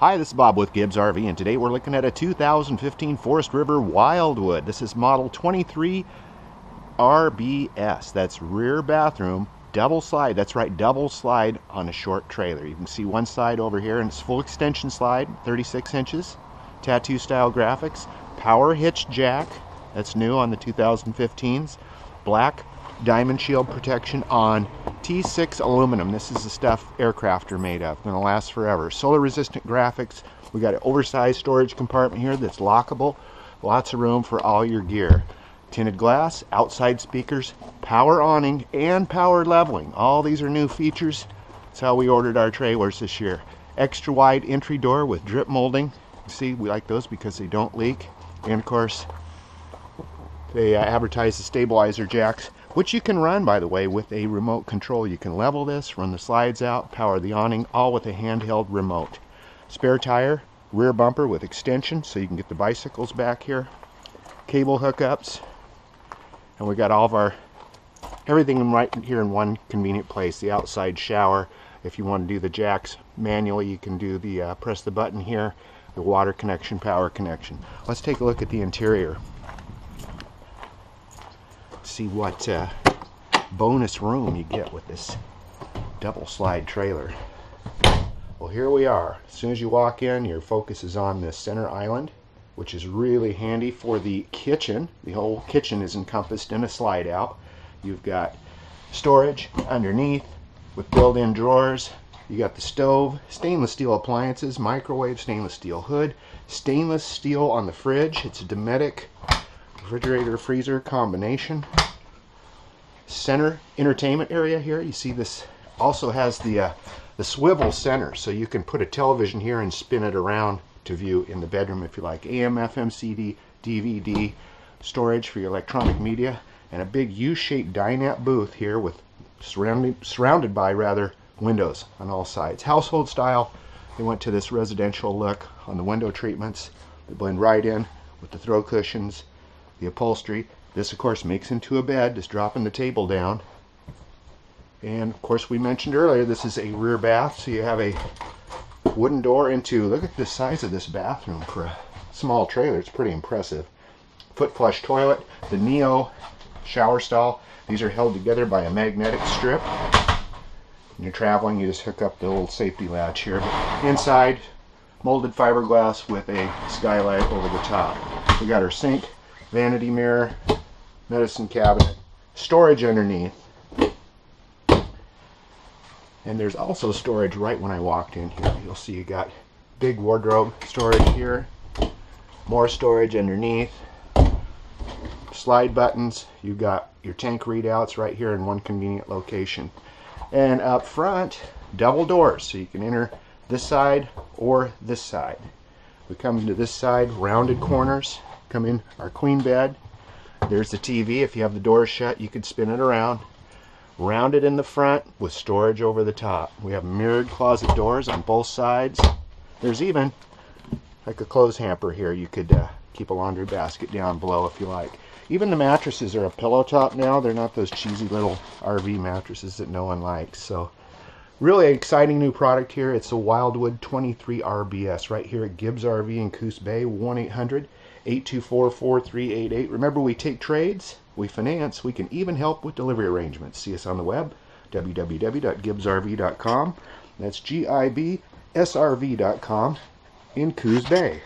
Hi, this is Bob with Gib's RV, and today we're looking at a 2015 Forest River Wildwood. This is model 23 RBS. That's rear bathroom, double slide. That's right, double slide on a short trailer. You can see one side over here, and it's full extension slide, 36 inches, tattoo style graphics, power hitch jack. That's new on the 2015s. Black diamond shield protection on T6 aluminum. This is the stuff aircraft are made of. Going to last forever. Solar resistant graphics. We got an oversized storage compartment here that's lockable. Lots of room for all your gear. Tinted glass, outside speakers, power awning, and power leveling. All these are new features. That's how we ordered our trailers this year. Extra wide entry door with drip molding. See, we like those because they don't leak. And of course, they uh, advertise the stabilizer jacks which you can run by the way with a remote control. You can level this, run the slides out, power the awning, all with a handheld remote. Spare tire, rear bumper with extension so you can get the bicycles back here. Cable hookups, and we got all of our everything right here in one convenient place. The outside shower. If you want to do the jacks manually, you can do the uh, press the button here. The water connection, power connection. Let's take a look at the interior see what uh, bonus room you get with this double slide trailer. Well, here we are. As soon as you walk in, your focus is on this center island, which is really handy for the kitchen. The whole kitchen is encompassed in a slide out. You've got storage underneath with built-in drawers. You got the stove, stainless steel appliances, microwave, stainless steel hood, stainless steel on the fridge. It's a Dometic refrigerator freezer combination center entertainment area here. You see this also has the uh, the swivel center so you can put a television here and spin it around to view in the bedroom if you like. AM FM CD DVD storage for your electronic media and a big U-shaped dinette booth here with surrounded surrounded by rather windows on all sides. Household style they went to this residential look on the window treatments. They blend right in with the throw cushions the upholstery. This, of course, makes into a bed, just dropping the table down. And, of course, we mentioned earlier, this is a rear bath, so you have a wooden door into, look at the size of this bathroom for a small trailer. It's pretty impressive. Foot flush toilet, the Neo shower stall. These are held together by a magnetic strip. When you're traveling, you just hook up the little safety latch here. But inside, molded fiberglass with a skylight over the top. We got our sink, vanity mirror, medicine cabinet, storage underneath. And there's also storage right when I walked in here. You'll see you got big wardrobe storage here, more storage underneath, slide buttons. You've got your tank readouts right here in one convenient location. And up front, double doors, so you can enter this side or this side. We come to this side, rounded corners, come in our queen bed. There's the TV. If you have the doors shut, you can spin it around. Rounded in the front with storage over the top. We have mirrored closet doors on both sides. There's even like a clothes hamper here. You could uh, keep a laundry basket down below if you like. Even the mattresses are a pillow top now. They're not those cheesy little RV mattresses that no one likes. So really exciting new product here. It's a Wildwood 23 RBS right here at Gib's RV in Coos Bay, 1-800 824-4388. Remember, we take trades, we finance, we can even help with delivery arrangements. See us on the web, www.gibsrv.com. That's G-I-B-S-R-V.com in Coos Bay.